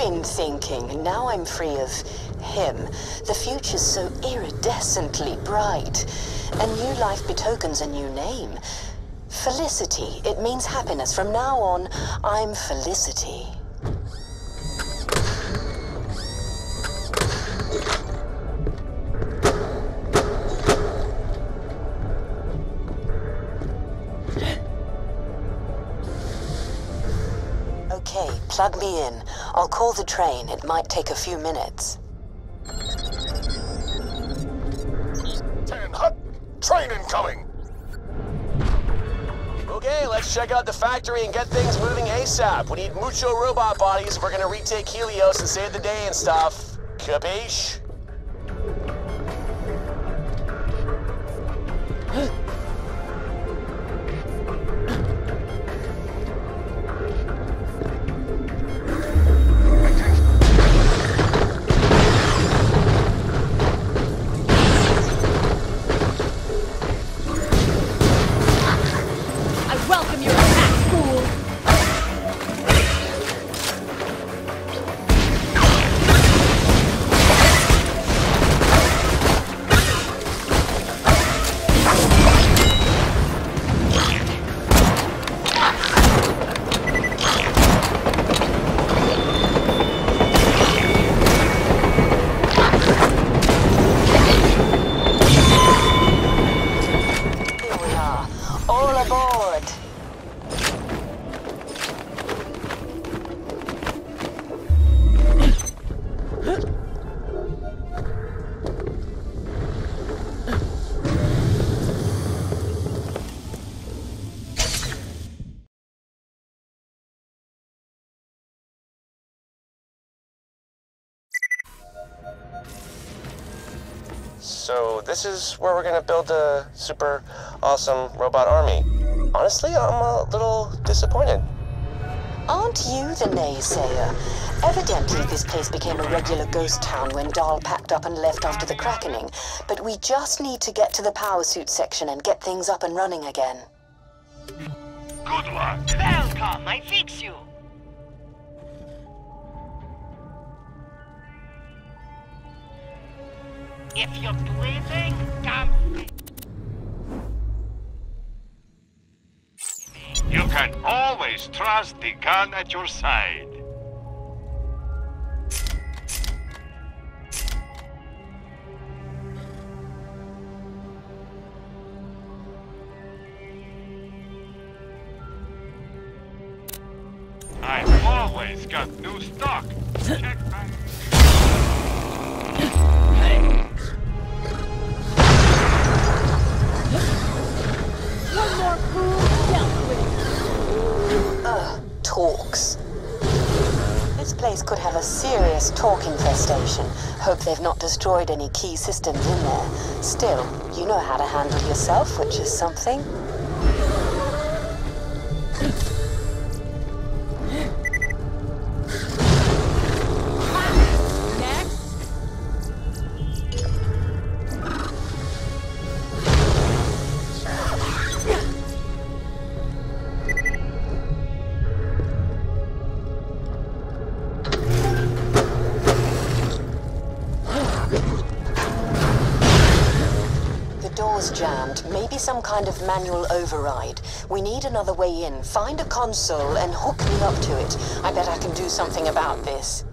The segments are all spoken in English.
been thinking. Now I'm free of him. The future's so iridescently bright. A new life betokens a new name. Felicity. It means happiness. From now on, I'm Felicity. Okay, plug me in. I'll call the train. It might take a few minutes. Ten hut, train incoming. Okay, let's check out the factory and get things moving ASAP. We need mucho robot bodies if we're gonna retake Helios and save the day and stuff. Capiche? So this is where we're gonna build a super awesome robot army. Honestly, I'm a little disappointed. Aren't you the naysayer? Evidently, this place became a regular ghost town when Dahl packed up and left after the Krakening, But we just need to get to the power suit section and get things up and running again. Good luck. Welcome, I fix you. If you're bleeding, come. You can always trust the gun at your side. I've always got new stock. Check. Place could have a serious tork infestation. Hope they've not destroyed any key systems in there. Still, you know how to handle yourself, which is something. Some kind of manual override. We need another way in. Find a console and hook me up to it. I bet I can do something about this.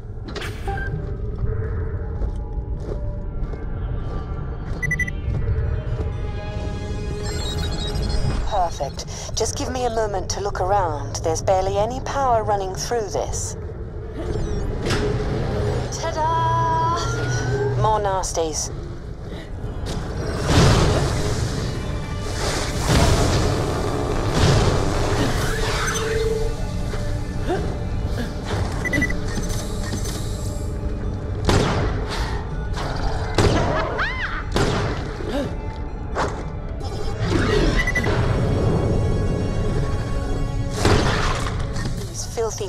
Perfect. Just give me a moment to look around. There's barely any power running through this. Ta-da! More nasties.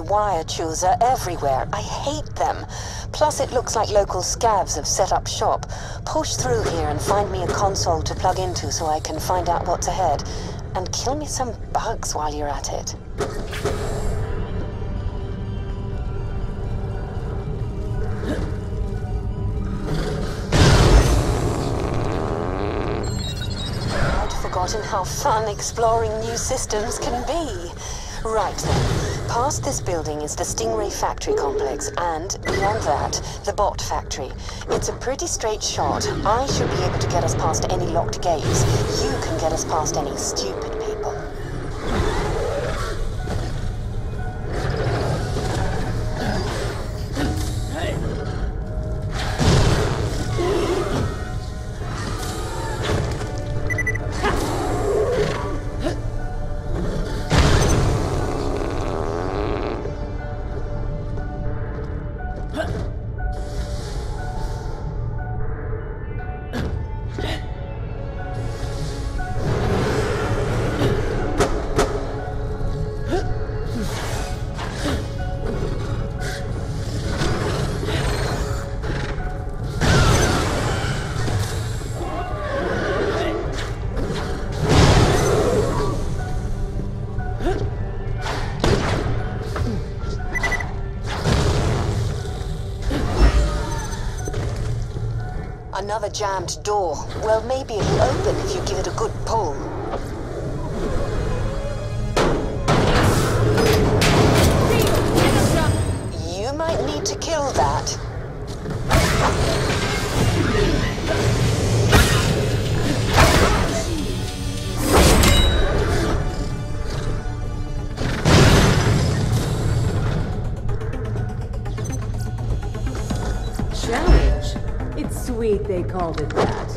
wire chews are everywhere. I hate them. Plus, it looks like local scavs have set up shop. Push through here and find me a console to plug into so I can find out what's ahead. And kill me some bugs while you're at it. I'd forgotten how fun exploring new systems can be. Right then past this building is the Stingray factory complex, and beyond that, the bot factory. It's a pretty straight shot. I should be able to get us past any locked gates. You can get us past any stupid Another jammed door. Well, maybe it'll open if you give it a good pull. You might need to kill that. They called it that.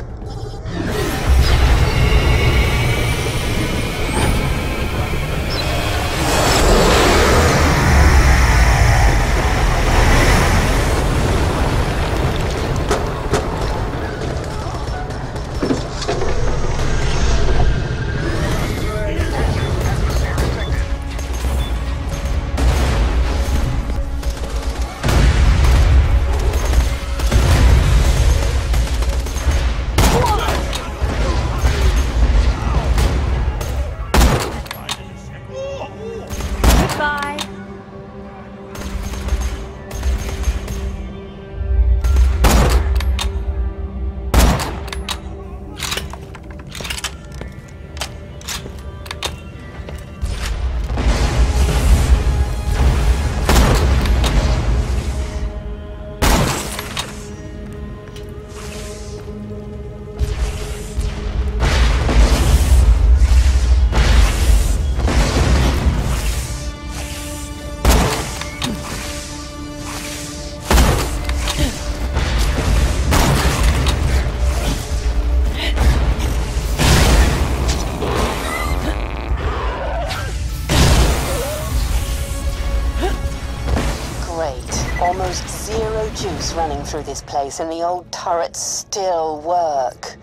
Through this place, and the old turrets still work.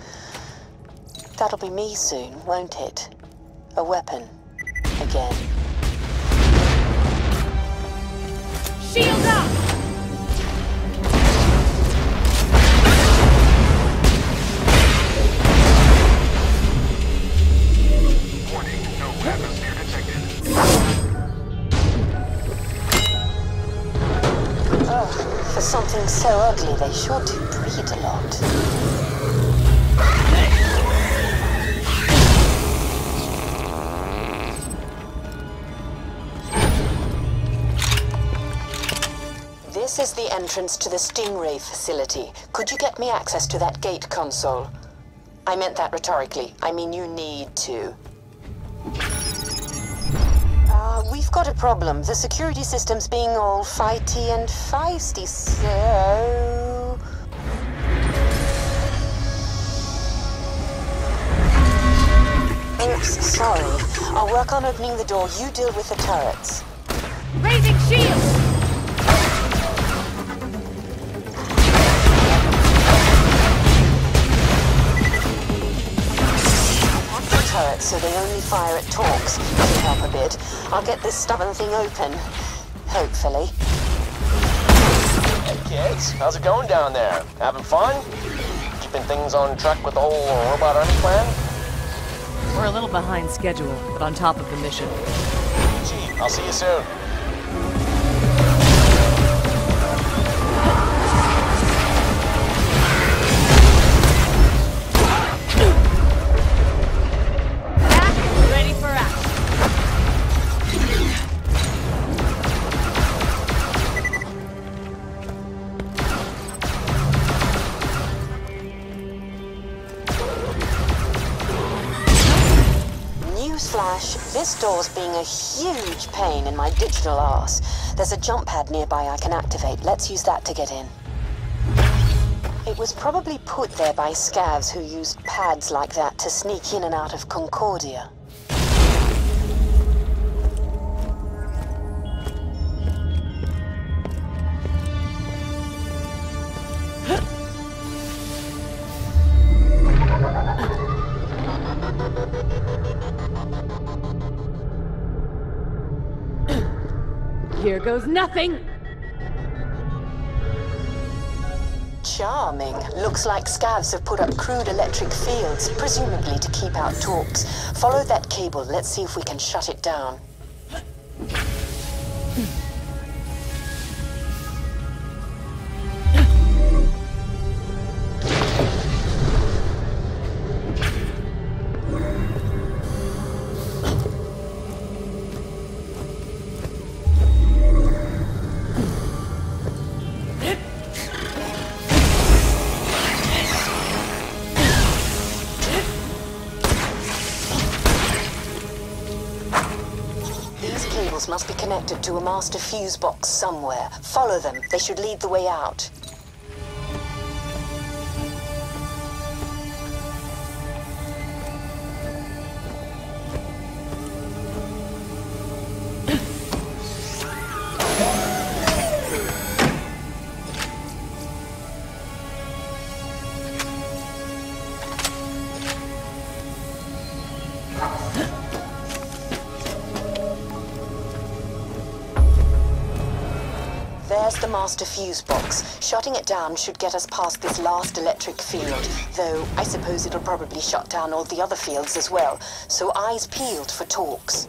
That'll be me soon, won't it? A weapon. Again. Shield sure do breed a lot. This is the entrance to the Stingray facility. Could you get me access to that gate console? I meant that rhetorically. I mean, you need to. Uh, we've got a problem. The security system's being all fighty and feisty, so... Oops, sorry. I'll work on opening the door. You deal with the turrets. Raising shield! The turrets, so they only fire at torks. Should help a bit. I'll get this stubborn thing open. Hopefully. Hey kids, how's it going down there? Having fun? Keeping things on track with the whole robot army plan? We're a little behind schedule, but on top of the mission. Gee, I'll see you soon. Door's being a huge pain in my digital arse. There's a jump pad nearby I can activate. Let's use that to get in. It was probably put there by scavs who used pads like that to sneak in and out of Concordia. Here goes nothing! Charming. Looks like scavs have put up crude electric fields, presumably to keep out torks. Follow that cable. Let's see if we can shut it down. Connected to a master fuse box somewhere. Follow them. They should lead the way out. There's the master fuse box. Shutting it down should get us past this last electric field, though I suppose it'll probably shut down all the other fields as well, so eyes peeled for torks.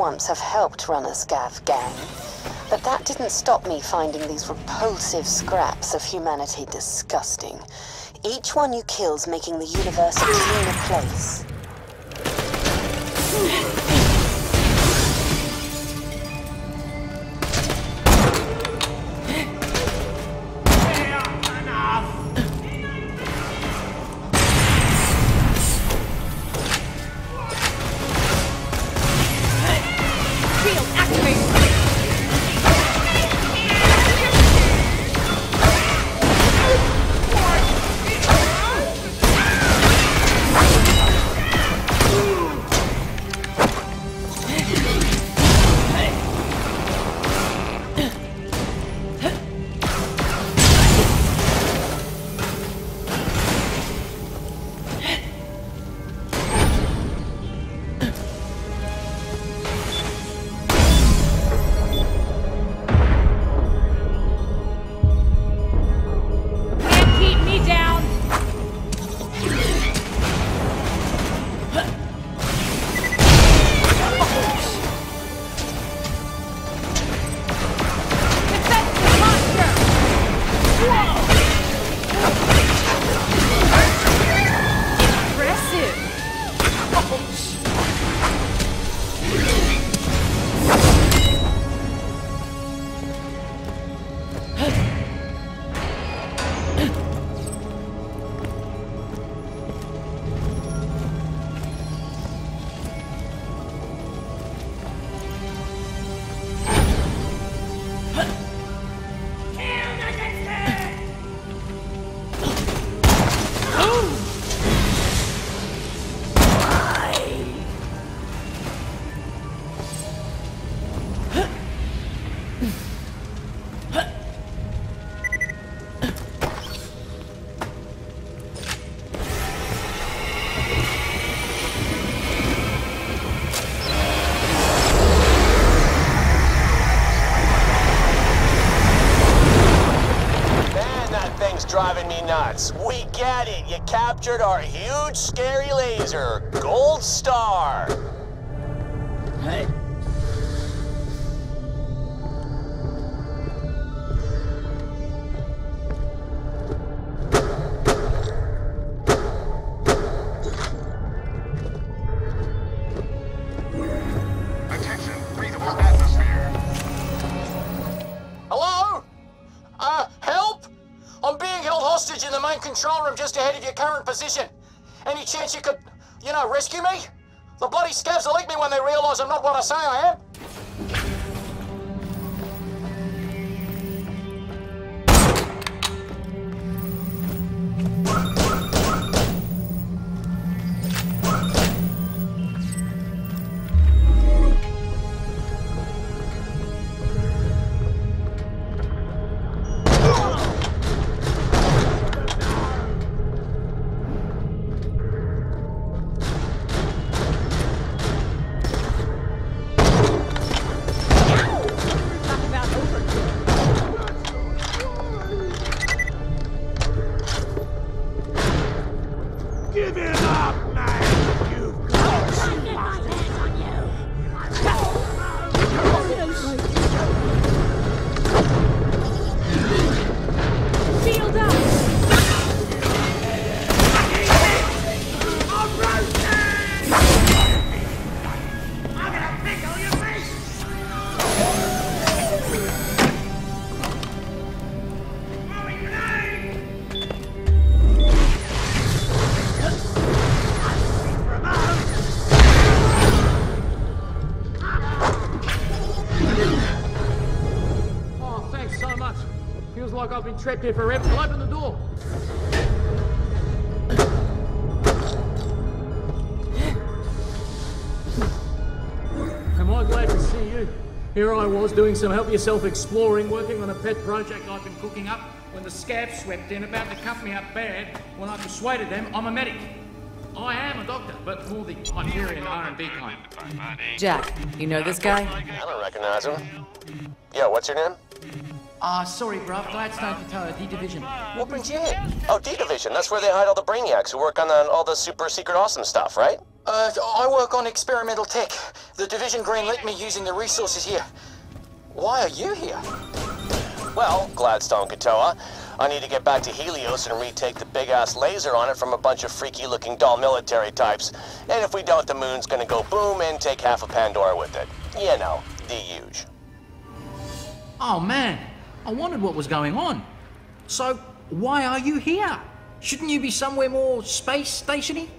Once have helped run a scav gang, but that didn't stop me finding these repulsive scraps of humanity disgusting. Each one you kill's making the universe a cleaner place. You captured our huge, scary laser. Gold star. Realize I'm trapped here forever. I'll open the door. Am I glad to see you? Here I was doing some help yourself exploring, working on a pet project I've been cooking up when the scavs swept in about to cut me up bad. When I persuaded them, I'm a medic. I am a doctor, but more the Hyperion R&D kind. Jack, you know this guy? I don't recognize him. Yeah, what's your name? Ah, sorry, bruv. Gladstone Katoa, D Division. What brings you in? Oh, D Division. That's where they hide all the brainiacs who work on the, all the super secret awesome stuff, right? Uh, I work on experimental tech. The division greenlit me using the resources here. Why are you here? Well, Gladstone Katoa, I need to get back to Helios and retake the big-ass laser on it from a bunch of freaky-looking Dahl military types. And if we don't, the moon's gonna go boom and take half of Pandora with it. You know, the huge. Oh man, I wondered what was going on. So, why are you here? Shouldn't you be somewhere more space stationy?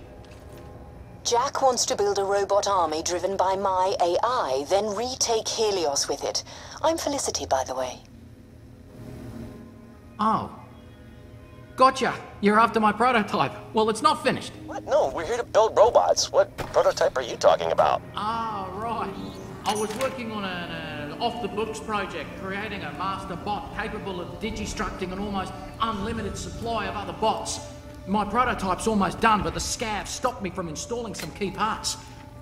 Jack wants to build a robot army driven by my AI, then retake Helios with it. I'm Felicity, by the way. Oh. Gotcha. You're after my prototype. Well, it's not finished. What? No, we're here to build robots. What prototype are you talking about? Ah, right. I was working on an uh, off-the-books project, creating a master bot capable of digistructing an almost unlimited supply of other bots. My prototype's almost done, but the scavs stopped me from installing some key parts.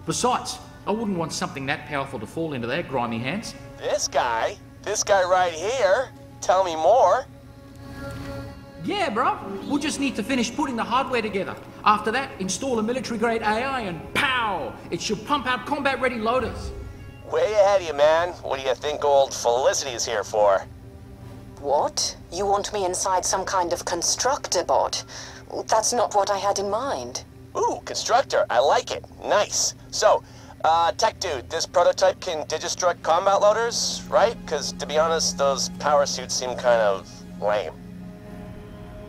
Besides, I wouldn't want something that powerful to fall into their grimy hands. This guy? This guy right here? Tell me more. Yeah, bro. We'll just need to finish putting the hardware together. After that, install a military-grade AI and pow! It should pump out combat-ready loaders. Way ahead of you, man. What do you think old Felicity's here for? What? You want me inside some kind of constructor bot? That's not what I had in mind. Ooh, constructor. I like it. Nice. So, uh, tech dude, this prototype can digistruct combat loaders, right? Because to be honest, those power suits seem kind of lame.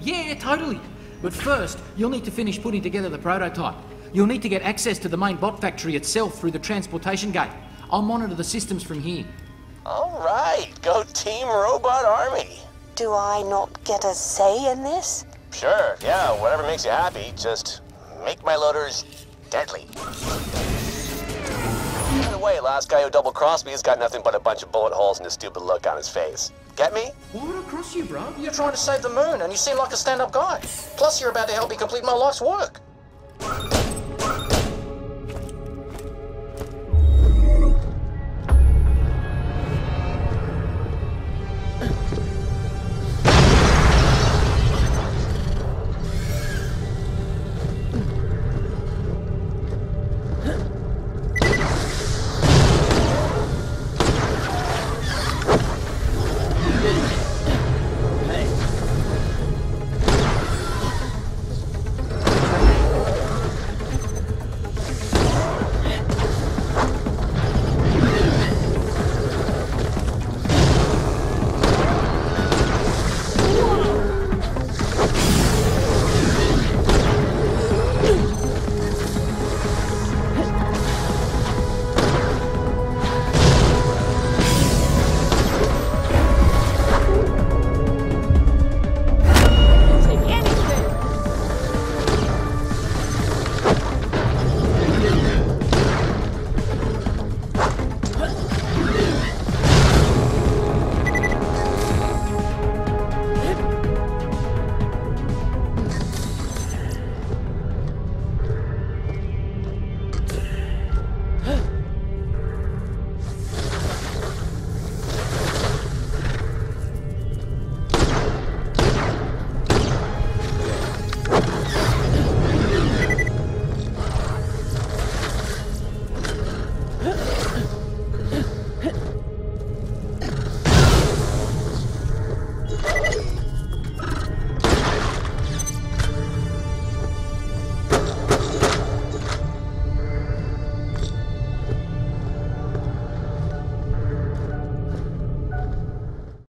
Yeah, totally. But first, you'll need to finish putting together the prototype. You'll need to get access to the main bot factory itself through the transportation gate. I'll monitor the systems from here. All right, go Team Robot Army. Do I not get a say in this? Sure, yeah, whatever makes you happy. Just make my loaders deadly. By the way, last guy who double crossed me has got nothing but a bunch of bullet holes and a stupid look on his face. Get me? Why would I cross you, bro? You're trying to save the moon, and you seem like a stand-up guy. Plus, you're about to help me complete my life's work.